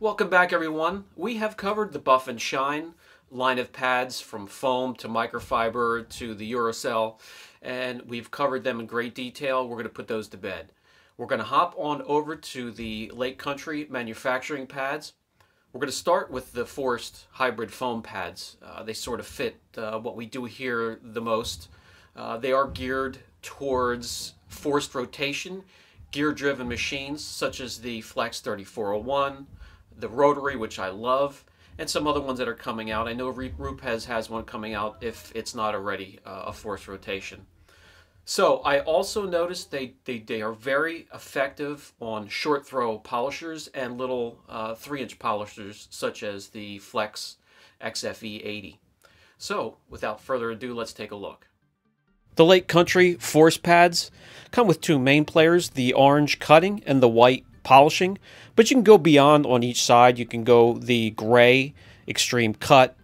Welcome back everyone. We have covered the Buff and Shine line of pads from foam to microfiber to the Eurocell and we've covered them in great detail. We're going to put those to bed. We're going to hop on over to the Lake Country manufacturing pads. We're going to start with the Force hybrid foam pads. Uh, they sort of fit uh, what we do here the most. Uh, they are geared towards forced rotation, gear driven machines such as the Flex 3401, the rotary, which I love, and some other ones that are coming out. I know Rupes has one coming out if it's not already uh, a forced rotation. So I also noticed they, they, they are very effective on short throw polishers and little uh, 3 inch polishers such as the Flex XFE 80. So without further ado, let's take a look. The Lake Country force pads come with two main players, the orange cutting and the white polishing, but you can go beyond on each side. You can go the gray extreme cut,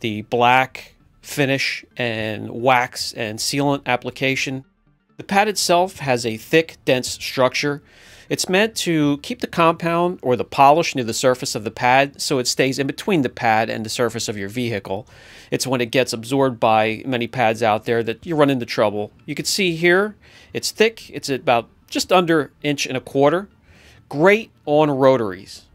the black finish and wax and sealant application. The pad itself has a thick, dense structure. It's meant to keep the compound or the polish near the surface of the pad so it stays in between the pad and the surface of your vehicle. It's when it gets absorbed by many pads out there that you run into trouble. You can see here it's thick, it's about just under inch and a quarter. Great on rotaries.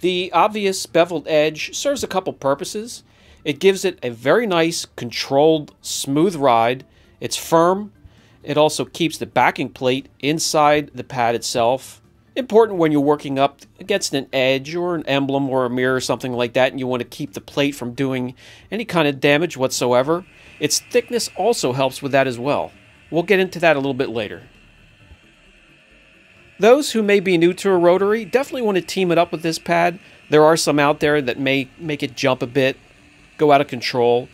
The obvious beveled edge serves a couple purposes. It gives it a very nice, controlled, smooth ride. It's firm. It also keeps the backing plate inside the pad itself. Important when you're working up against an edge or an emblem or a mirror or something like that, and you want to keep the plate from doing any kind of damage whatsoever. Its thickness also helps with that as well. We'll get into that a little bit later. Those who may be new to a rotary definitely want to team it up with this pad. There are some out there that may make it jump a bit, go out of control.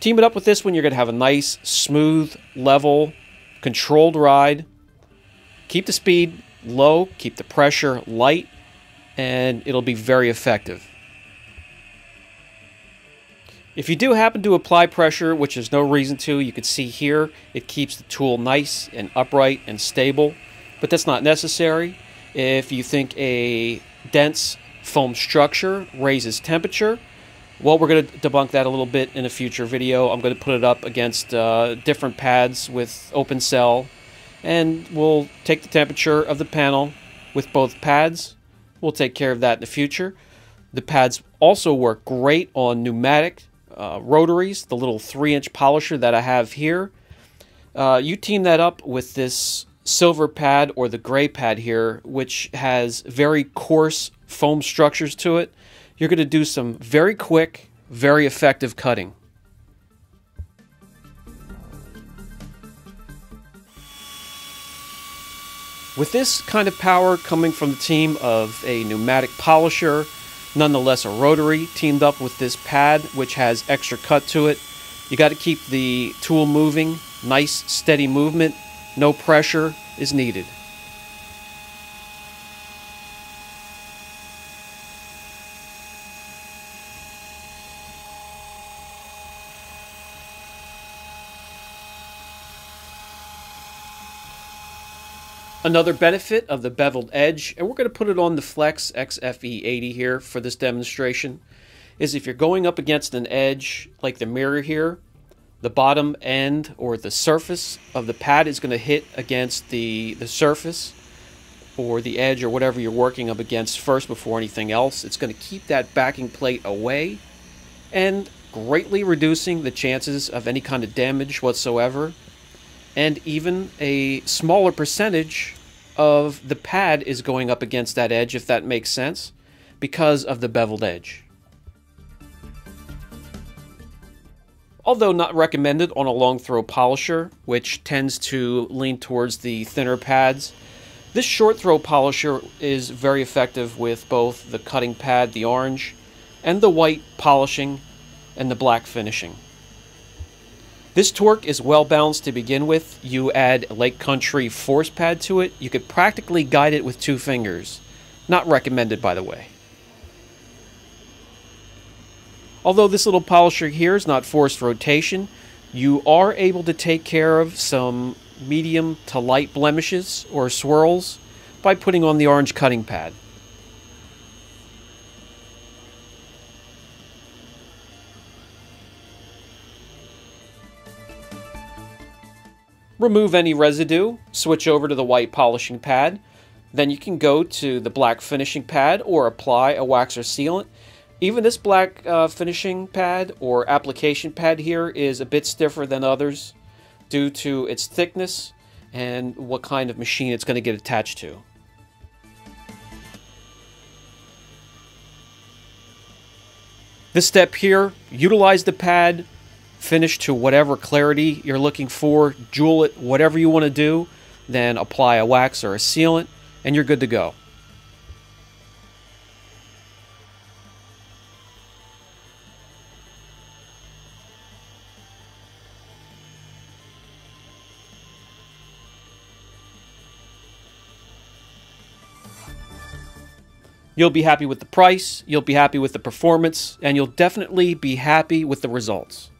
Team it up with this one, you're going to have a nice, smooth, level, controlled ride. Keep the speed low, keep the pressure light, and it'll be very effective. If you do happen to apply pressure, which there's no reason to, you can see here it keeps the tool nice and upright and stable, but that's not necessary. If you think a dense foam structure raises temperature, well, we're going to debunk that a little bit in a future video. I'm going to put it up against uh, different pads with open cell, and we'll take the temperature of the panel with both pads. We'll take care of that in the future. The pads also work great on pneumatic uh, rotaries, the little 3-inch polisher that I have here. Uh, you team that up with this silver pad or the gray pad here, which has very coarse foam structures to it you're going to do some very quick, very effective cutting. With this kind of power coming from the team of a pneumatic polisher, nonetheless a rotary, teamed up with this pad which has extra cut to it, you got to keep the tool moving, nice steady movement, no pressure is needed. Another benefit of the beveled edge, and we're going to put it on the Flex XFE80 here for this demonstration, is if you're going up against an edge like the mirror here, the bottom end or the surface of the pad is going to hit against the, the surface or the edge or whatever you're working up against first before anything else. It's going to keep that backing plate away and greatly reducing the chances of any kind of damage whatsoever and even a smaller percentage of the pad is going up against that edge, if that makes sense, because of the beveled edge. Although not recommended on a long throw polisher, which tends to lean towards the thinner pads, this short throw polisher is very effective with both the cutting pad, the orange, and the white polishing and the black finishing. This torque is well balanced to begin with. You add Lake Country force pad to it. You could practically guide it with two fingers. Not recommended, by the way. Although this little polisher here is not forced rotation, you are able to take care of some medium to light blemishes or swirls by putting on the orange cutting pad. Remove any residue, switch over to the white polishing pad, then you can go to the black finishing pad or apply a wax or sealant even this black uh, finishing pad or application pad here is a bit stiffer than others due to its thickness and what kind of machine it's going to get attached to. This step here, utilize the pad, finish to whatever clarity you're looking for, jewel it, whatever you want to do, then apply a wax or a sealant, and you're good to go. You'll be happy with the price, you'll be happy with the performance, and you'll definitely be happy with the results.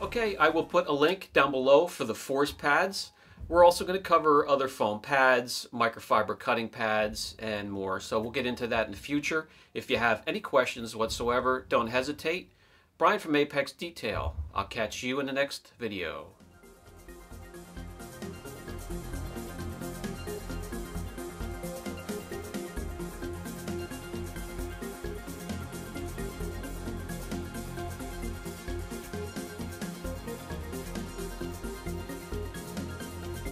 Okay, I will put a link down below for the force pads. We're also going to cover other foam pads, microfiber cutting pads, and more. So we'll get into that in the future. If you have any questions whatsoever, don't hesitate. Brian from Apex Detail. I'll catch you in the next video.